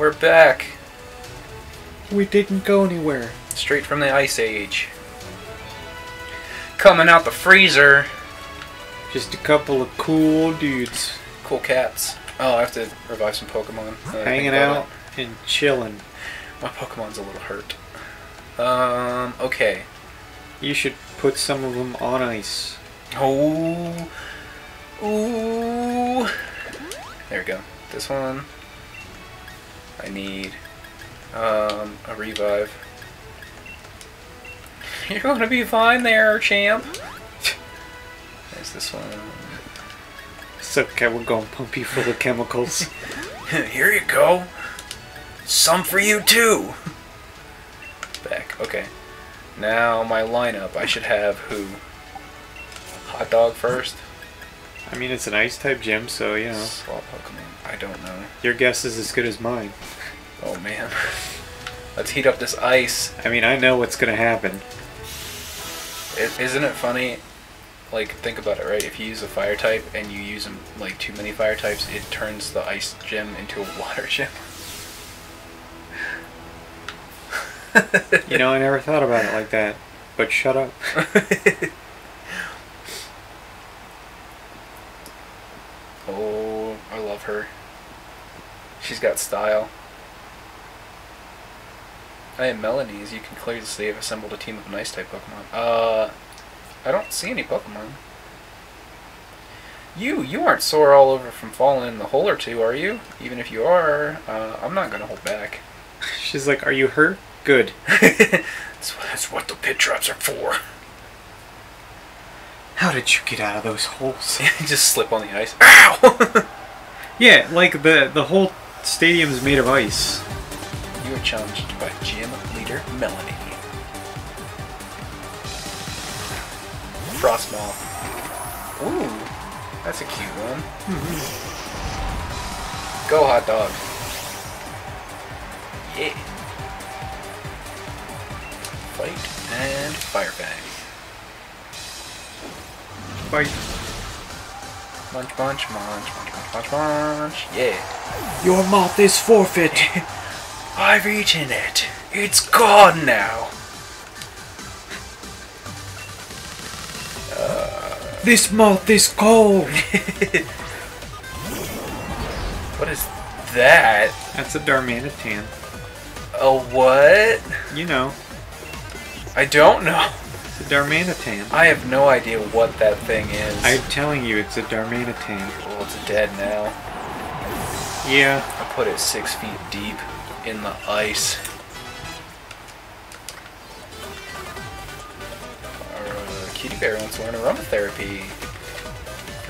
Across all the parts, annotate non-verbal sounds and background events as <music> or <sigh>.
We're back. We didn't go anywhere. Straight from the Ice Age. Coming out the freezer. Just a couple of cool dudes Cool cats. Oh, I have to revive some Pokemon. now that I think hanging out and chilling. My Pokemon's a little hurt. Um, okay. You should put some of them on ice. Oh. Ooh. There we go. This one. I need um, a revive. <laughs> You're gonna be fine there, champ. <laughs> There's this one. It's okay, we're going pump you full of chemicals. <laughs> Here you go. Some for you too. Back. Okay. Now my lineup. I should have who? Hot dog first. I mean, it's an ice type gym, so, you know, Swap Pokemon. I don't know. your guess is as good as mine. Oh man. Let's heat up this ice. I mean, I know what's gonna happen. is isn't it funny? Like, think about it, right? If you use a fire type and you use like too many fire types, it turns the ice gym into a <laughs> water gym. You know, I never thought about it like that. But shut up. <laughs> oh, I love her. She's got style. I am Melony, as you can clearly see, I've assembled a team of nice type Pokemon. Uh, I don't see any Pokemon. You, you aren't sore all over from falling in the hole or two, are you? Even if you are, uh, I'm not gonna hold back. She's like, Are you hurt? Good. that's, <laughs> what, that's what the pit traps are for. How did you get out of those holes? <laughs> Just slip on the ice. <laughs> Ow! <laughs> yeah, like the the whole stadium's made of ice. you are challenged by gym leader Melony. Frosmoth. Ooh, that's a cute one. Go hot dog. Yeah. Fight and Fire Fang. Bite. Munch, munch, munch, munch, munch, munch, munch. Yeah. Your mouth is forfeit. <laughs> I've eaten it. It's gone now. <laughs> this mouth is cold. <laughs> What is that? That's a Darmanitan. A what? You know, I don't know. Darmanitan. I have no idea what that thing is. I'm telling you, it's a Darmanitan. well, it's dead now. Yeah. I put it six feet deep in the ice. Our uh, kitty bear wants to learn aromatherapy.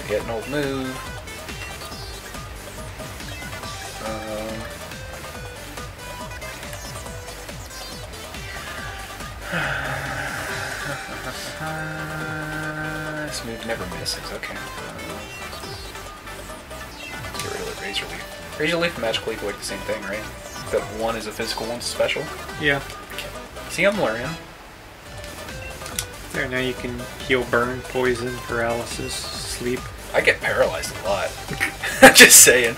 Forget an old move. <laughs> this move never misses. Okay. Uh, Get rid of the Razor Leaf. Razor Leaf and Magical Leaf are like the same thing, right? Except one is a physical, one's special. Yeah. See, I'm learning. There, now you can heal burn, poison, paralysis, sleep. I get paralyzed a lot. <laughs> Just saying.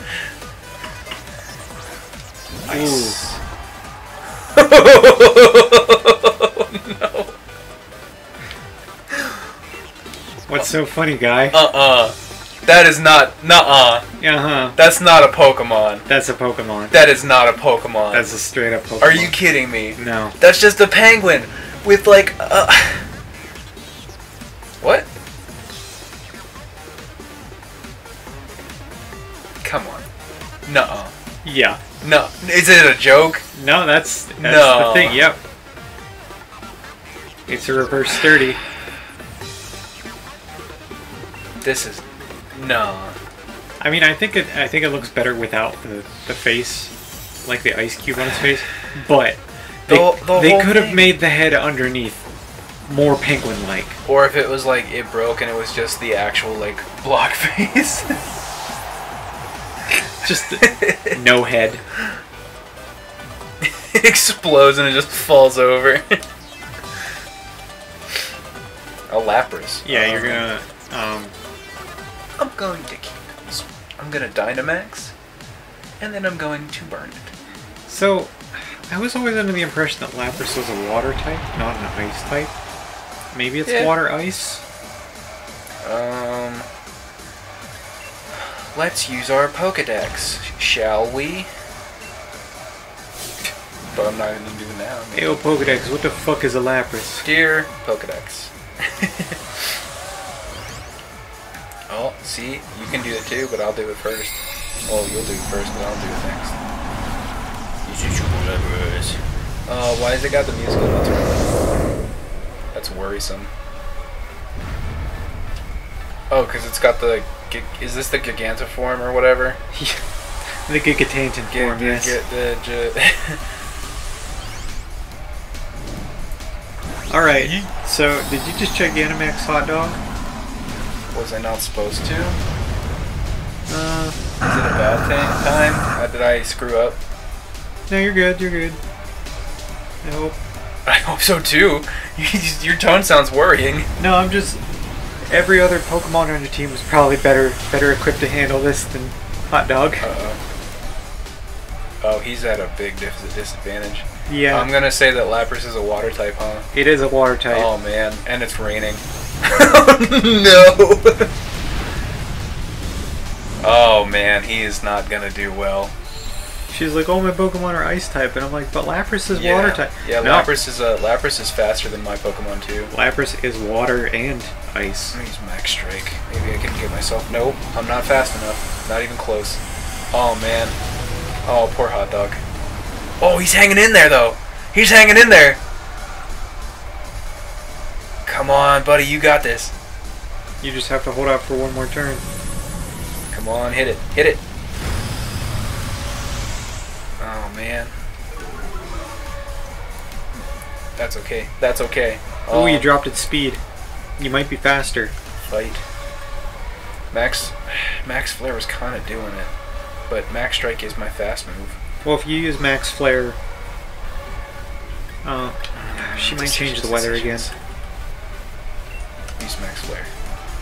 Ice. <laughs> What's so funny, guy? Uh-uh. That is not. Nuh-uh. Uh huh. That's not a Pokemon. That's a Pokemon. That is not a Pokemon. That's a straight up Pokemon. Are you kidding me? No. That's just a penguin with like uh <sighs> What? Come on. No. Yeah. No. Is it a joke? No, that's that's No. the thing. Yep. It's a reverse sturdy. This is no. I mean, I think it. I think it looks better without the the face, like the ice cube on his face. But they, The- the they could have made the head underneath more penguin-like. Or if it was like it broke and it was just the actual like block <laughs> face. Just no head. it <laughs> explodes and it just falls over. <laughs> a Lapras. Yeah, you're Um, gonna. Um, I'm going to keep this. I'm gonna Dynamax, and then I'm going to burn it. So, I was always under the impression that Lapras was a water type, not an ice type. Maybe it's Yeah. water ice? Um, let's use our Pokedex, shall we? But I'm not gonna do it now. Hey, oh, Pokedex, what the fuck is a Lapras? Dear Pokedex. <laughs> oh, see, you can do it too, but I'll do it first. Well, you'll do it first, but I'll do it next. This is whatever it is. Uh, why has it got the musical notes running? That's worrisome. Oh, because it's got the. Is this the Gigantiform or whatever? <laughs> the Gigatantin Get, form, yes. get the. Alright, <laughs> so did you just check Animax hot dog? Was I not supposed to? Uh, Is it a bad thing, time? Uh, did I screw up? no, you're good, you're good. I hope. I hope so too. <laughs> Your tone sounds worrying. No, I'm just. Every other Pokemon on your team was probably better better equipped to handle this than Hot Dog. Uh-oh. Oh, he's at a big dis- disadvantage. yeah, I'm gonna say that Lapras is a water type, huh? it is a water type. Oh man, and it's raining. <laughs> no. oh man, he is not gonna do well. She's like, oh, my Pokemon are ice type, and I'm like, but Lapras is yeah. water type. Yeah, no, Lapras is uh, Lapras is faster than my Pokemon too. Lapras is water and ice. I'm gonna use Max Strike. Maybe I can get myself. Nope, I'm not fast enough. Not even close. Oh man. Oh, poor hot dog. Oh, he's hanging in there though. He's hanging in there. Come on, buddy, you got this. You just have to hold out for one more turn. Come on, hit it, hit it. Oh man. That's okay. That's okay. Oh, you Um, dropped its speed. You might be faster. fight. Max, Max Flare was kind of doing it, but Max Strike is my fast move. Well, if you use Max Flare, uh, she might change the weather again. Decisions. Use Max Flare.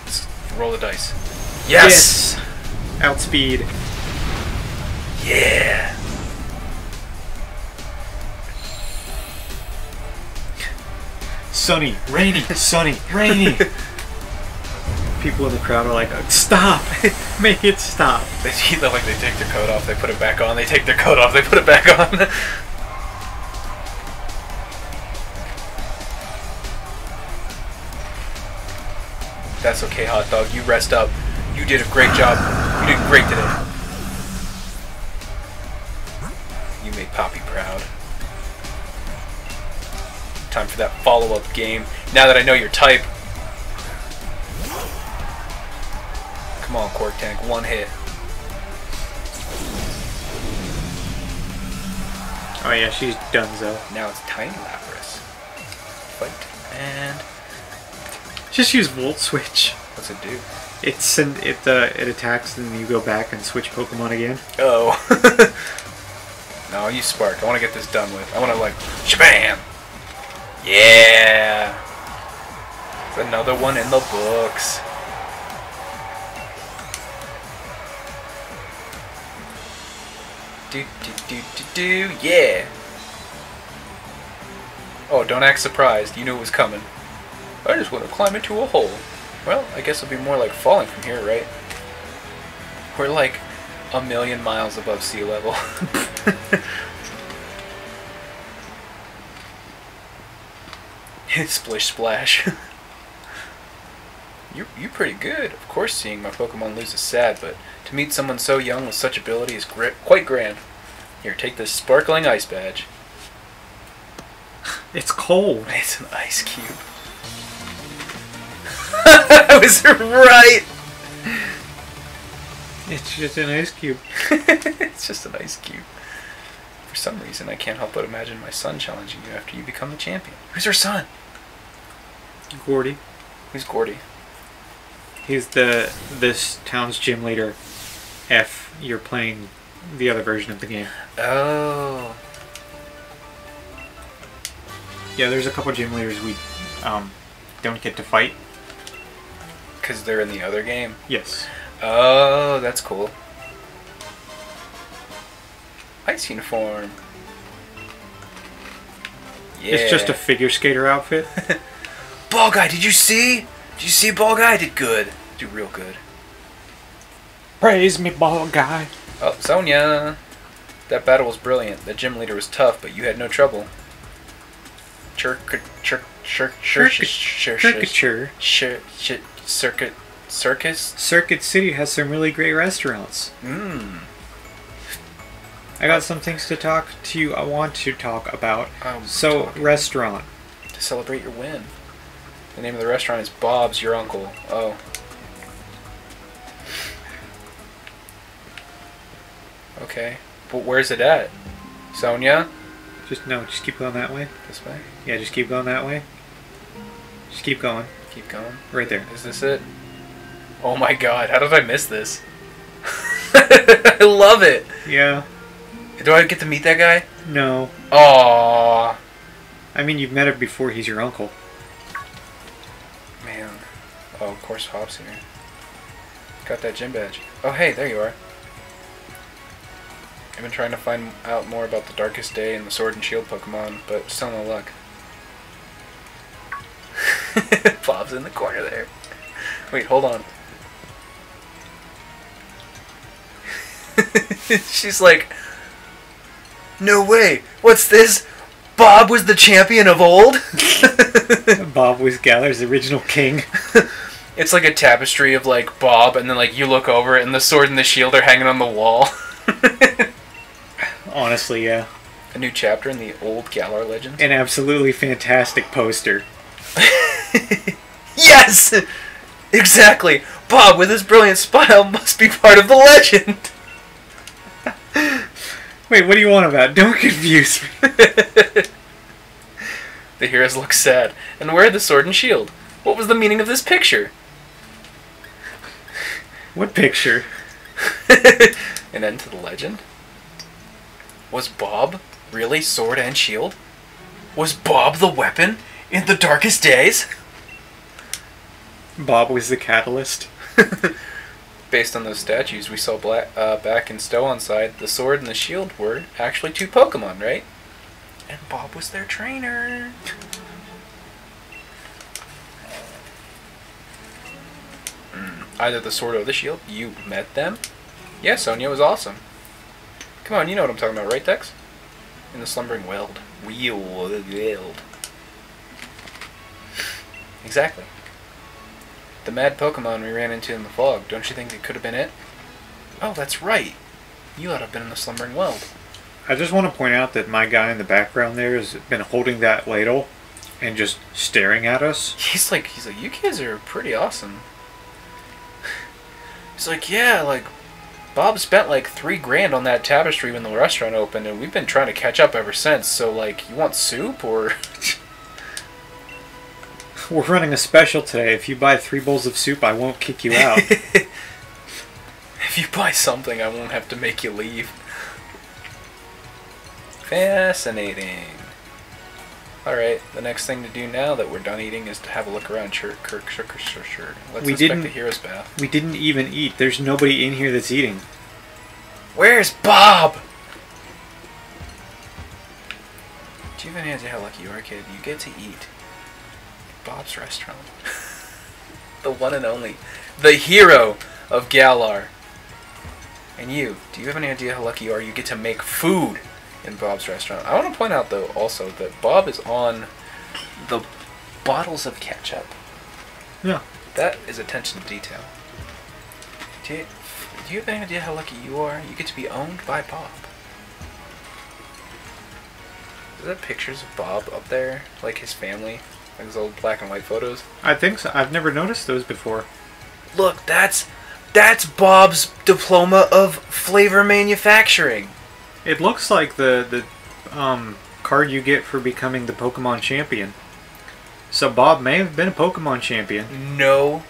Let's roll the dice. Yes. Outspeed. Yeah. Sunny, rainy, sunny, rainy. <laughs> People in the crowd are like, "Stop! <laughs> Make it stop!" They see that like they take their coat off, they put it back on. They take their coat off, they put it back on. <laughs> That's okay, hot dog. You rest up. You did a great job. You did great today. You made Poppy proud. Time for that follow-up game. Now that I know your type. Come on, Cork Tank. One hit. Oh yeah, she's donezo. Now it's Tiny Lapras. Fight. And Just use Volt Switch. what's it do? It send it uh, it attacks and then you go back and switch Pokemon again. Oh. <laughs> no, I'll use Spark. I want to get this done with. I want to like, shabam! Yeah! It's another one in the books. Do do do do do, yeah! Oh, don't act surprised. You knew it was coming. I just want to climb into a hole. Well, I guess it'll be more like falling from here, right? We're like a million miles above sea level. <laughs> Splish splash. <laughs> you you pretty good. Of course, seeing my Pokemon lose is sad, but to meet someone so young with such ability is quite grand. Here, take this sparkling ice badge. It's cold. <laughs> It's an ice cube. <laughs> Was right. It's just an ice cube. <laughs> it's just an ice cube. For some reason, I can't help but imagine my son challenging you after you become the champion. Who's your son? Gordy. Who's Gordy? He's the this town's gym leader. If you're playing the other version of the game. Oh. Yeah, there's a couple gym leaders we um, don't get to fight. Because they're in the other game? Yes. Oh, that's cool. Ice uniform. Yeah. It's just a figure skater outfit. Ball guy, did you see? Did you see Ball guy? Did good. Did real good. Praise me, ball guy. Oh, Sonia. That battle was brilliant. The gym leader was tough, but you had no trouble. Chirk, chirk, chirk, chirk, chirk, chirk, chirk, circuit, circus. Circuit City has some really great restaurants. Mmm. I got some things to talk to you. I want to talk about. Um, So, restaurant. to celebrate your win. The name of the restaurant is Bob's Your Uncle. Oh. Okay. But where's it at? Sonia? Just no, just keep going that way. This way? Yeah, just keep going that way. Just keep going. Keep going. Right there. Is this it? Oh my god, how did I miss this? <laughs> I love it! Yeah. Do I get to meet that guy? No. Aww. I mean, you've met him before. He's your uncle. Man. Oh, of course Hop's here. Got that gym badge. Oh, hey, there you are. I've been trying to find out more about the Darkest Day and the Sword and Shield Pokemon, but still no luck. <laughs> Bob's in the corner there. Wait, hold on. <laughs> She's like, No way! What's this? Bob was the champion of old? <laughs> Bob was Galar's original king. It's like a tapestry of like Bob, and then like you look over it, and the sword and the shield are hanging on the wall. Honestly, yeah. a new chapter in the old Galar legends. An absolutely fantastic poster. <laughs> yes, exactly. Bob, with his brilliant smile, <laughs> must be part of the legend. <laughs> Wait, what do you want about? Don't confuse me. the heroes look sad. And where are the sword and shield? What was the meaning of this picture? What picture? An end to the legend? Was Bob really sword and shield? Was Bob the weapon in the darkest days? Bob was the catalyst. <laughs> Based on those statues we saw black, uh, back in Stow-on-Side, the sword and the shield were actually two Pokemon, right? And Bob was their trainer. Mm, Either the sword or the shield. You met them? Yeah, Sonia was awesome. Come on, you know what I'm talking about, right, Dex? In the Slumbering Weald. Wheel. Exactly. The mad Pokemon we ran into in the fog. Don't you think it could have been it? Oh, that's right. You ought to have been in the Slumbering Weald. I just want to point out that my guy in the background there has been holding that ladle and just staring at us. <laughs> He's like, he's like, you kids are pretty awesome. <laughs> He's like, yeah, like, Bob spent like three grand on that tapestry when the restaurant opened, and we've been trying to catch up ever since. So, like, you want soup or? <laughs> We're running a special today. If you buy three bowls of soup, I won't kick you out. <laughs> if you buy something, I won't have to make you leave. Fascinating. Alright, the next thing to do now that we're done eating is to have a look around Kirk, Kirk, Kirk, Kirk, Kirk. Let's We inspect didn't- the hero's bath. we didn't even eat. There's nobody in here that's eating. Where's Bob? Do you have any idea how lucky you are, kid? You get to eat at Bob's restaurant. <laughs> the one and only. The hero of Galar. And you, do you have any idea how lucky you are? You get to make food in Bob's restaurant. I want to point out, though, also, that Bob is on the bottles of ketchup. Yeah. That is attention to detail. Do you, do you have any idea how lucky you are? You get to be owned by Bob. Is that pictures of Bob up there? Like his family? Like his old black and white photos? I think so. I've never noticed those before. Look, that's that's Bob's diploma of flavor manufacturing. It looks like the the um, card you get for becoming the Pokemon champion. So Bob may have been a Pokemon champion. No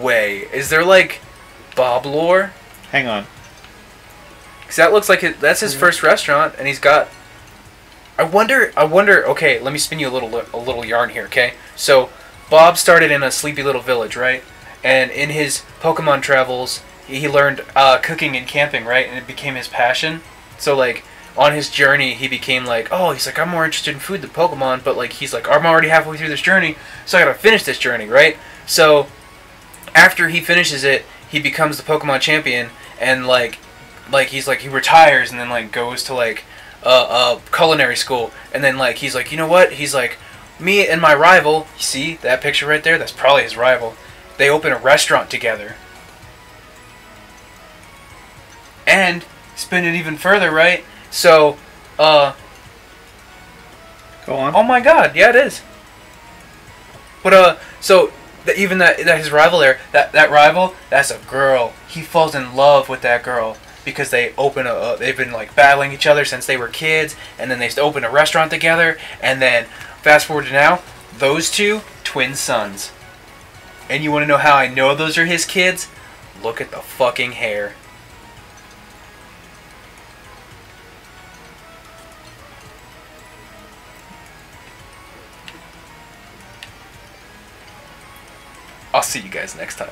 way. Is there like Bob lore? Hang on. Cause that looks like it, that's his first restaurant, and he's got. I wonder. I wonder. Okay, let me spin you a little a little yarn here. Okay, so Bob started in a sleepy little village, right? And in his Pokemon travels, he learned uh, cooking and camping, right? And it became his passion. So like, on his journey he became like, oh, he's like I'm more interested in food than Pokemon, but like he's like I'm already halfway through this journey, so I gotta finish this journey, right? So after he finishes it, he becomes the Pokemon champion, and like like he's like he retires and then like goes to like uh, uh culinary school, and then like he's like you know what? He's like me and my rival. See that picture right there? That's probably his rival. They open a restaurant together. And spin it even further, right? So, uh, Go on. oh my god, yeah, it is. But uh, so the, even that that his rival there, that that rival, that's a girl. He falls in love with that girl because they open a. They've been like battling each other since they were kids, and then they open a restaurant together, and then fast forward to now, those two twin sons. And you want to know how I know those are his kids? Look at the fucking hair. I'll see you guys next time.